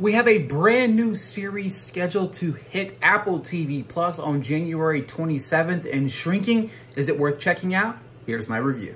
We have a brand new series scheduled to hit Apple TV Plus on January 27th, and Shrinking, is it worth checking out? Here's my review.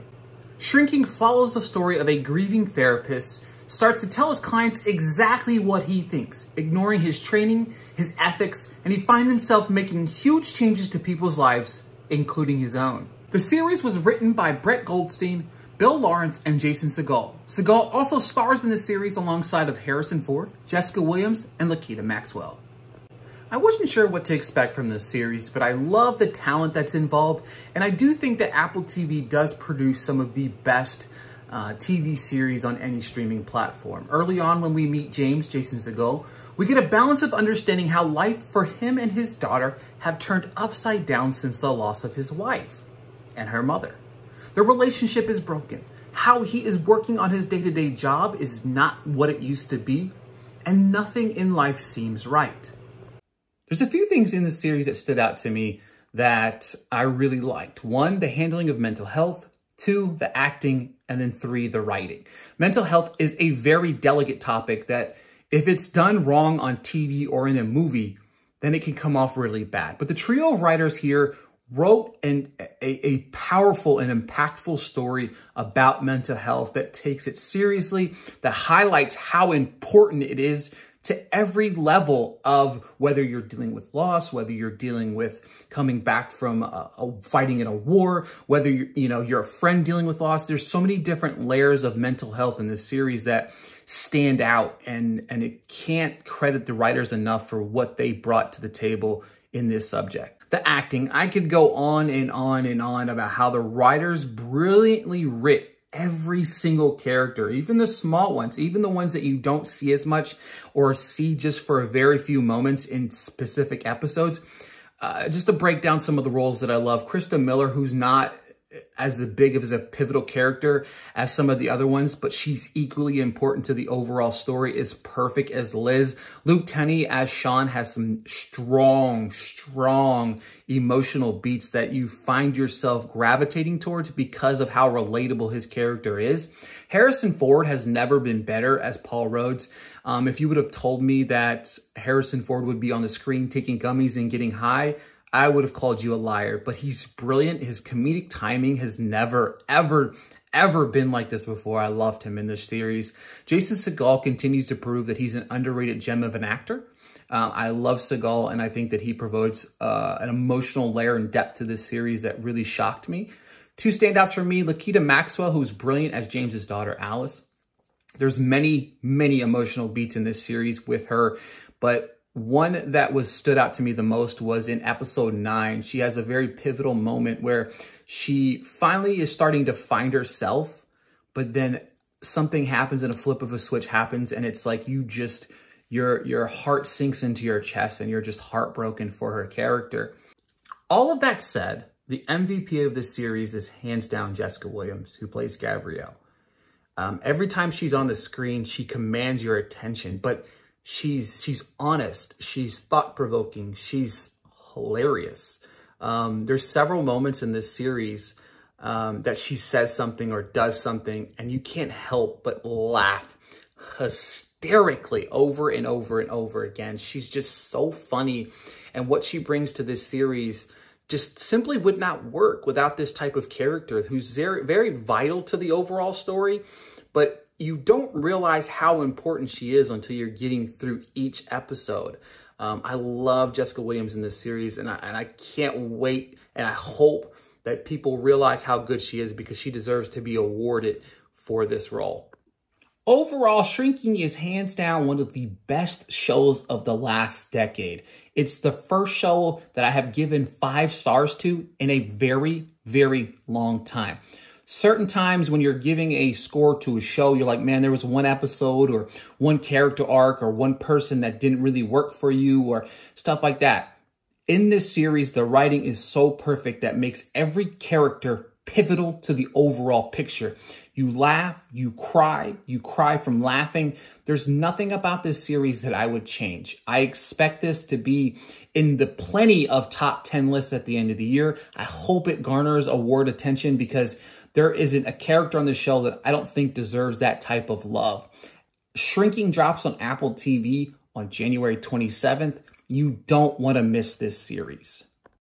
Shrinking follows the story of a grieving therapist starts to tell his clients exactly what he thinks, ignoring his training, his ethics, and he finds himself making huge changes to people's lives, including his own. The series was written by Brett Goldstein, Bill Lawrence, and Jason Segel. Segel also stars in the series alongside of Harrison Ford, Jessica Williams, and Lukita Maxwell. I wasn't sure what to expect from this series, but I love the talent that's involved, and I do think that Apple TV does produce some of the best uh, TV series on any streaming platform. Early on when we meet James, Jason Segel, we get a balance of understanding how life for him and his daughter have turned upside down since the loss of his wife and her mother. Their relationship is broken. How he is working on his day-to-day job is not what it used to be, and nothing in life seems right. There's a few things in the series that stood out to me that I really liked. One, the handling of mental health. Two, the acting. And then three, the writing. Mental health is a very delicate topic that if it's done wrong on TV or in a movie, then it can come off really bad. But the trio of writers here wrote an, a, a powerful and impactful story about mental health that takes it seriously, that highlights how important it is to every level of whether you're dealing with loss, whether you're dealing with coming back from a, a fighting in a war, whether you're, you know, you're a friend dealing with loss. There's so many different layers of mental health in this series that stand out and, and it can't credit the writers enough for what they brought to the table in this subject the acting. I could go on and on and on about how the writers brilliantly writ every single character, even the small ones, even the ones that you don't see as much or see just for a very few moments in specific episodes. Uh, just to break down some of the roles that I love, Christa Miller, who's not as big of as a pivotal character as some of the other ones, but she's equally important to the overall story, is perfect as Liz. Luke Tennie as Sean has some strong, strong emotional beats that you find yourself gravitating towards because of how relatable his character is. Harrison Ford has never been better as Paul Rhodes. Um, if you would have told me that Harrison Ford would be on the screen taking gummies and getting high, I would have called you a liar, but he's brilliant. His comedic timing has never, ever, ever been like this before. I loved him in this series. Jason Segel continues to prove that he's an underrated gem of an actor. Uh, I love Segel, and I think that he provides uh, an emotional layer and depth to this series that really shocked me. Two standouts for me, Lukita Maxwell, who's brilliant as James's daughter, Alice. There's many, many emotional beats in this series with her, but one that was stood out to me the most was in episode nine. She has a very pivotal moment where she finally is starting to find herself, but then something happens and a flip of a switch happens and it's like you just your your heart sinks into your chest and you're just heartbroken for her character. All of that said, the MVP of this series is hands down Jessica Williams, who plays Gabrielle. Um, every time she's on the screen, she commands your attention, but she's she's honest, she's thought-provoking, she's hilarious. Um, there's several moments in this series um, that she says something or does something, and you can't help but laugh hysterically over and over and over again. She's just so funny, and what she brings to this series just simply would not work without this type of character who's very, very vital to the overall story, but you don't realize how important she is until you're getting through each episode. Um, I love Jessica Williams in this series, and I, and I can't wait, and I hope that people realize how good she is because she deserves to be awarded for this role. Overall, Shrinking is hands down one of the best shows of the last decade. It's the first show that I have given five stars to in a very, very long time certain times when you're giving a score to a show, you're like, man, there was one episode or one character arc or one person that didn't really work for you or stuff like that. In this series, the writing is so perfect that makes every character pivotal to the overall picture. You laugh, you cry, you cry from laughing. There's nothing about this series that I would change. I expect this to be in the plenty of top 10 lists at the end of the year. I hope it garners award attention because there isn't a character on the show that I don't think deserves that type of love. Shrinking drops on Apple TV on January 27th. You don't want to miss this series.